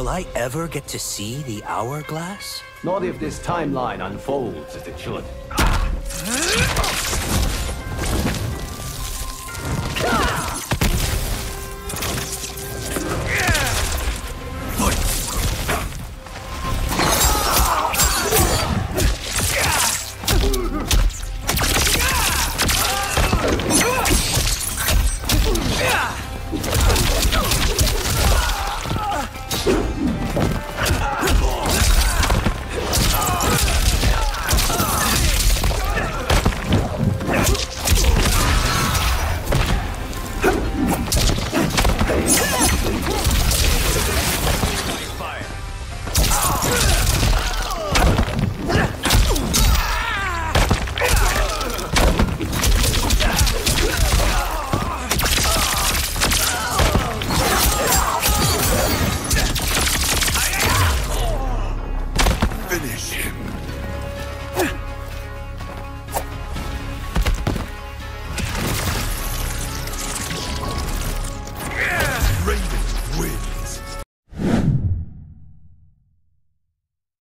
Will I ever get to see the hourglass? Not if this timeline unfolds as it should. Finish him. Raven.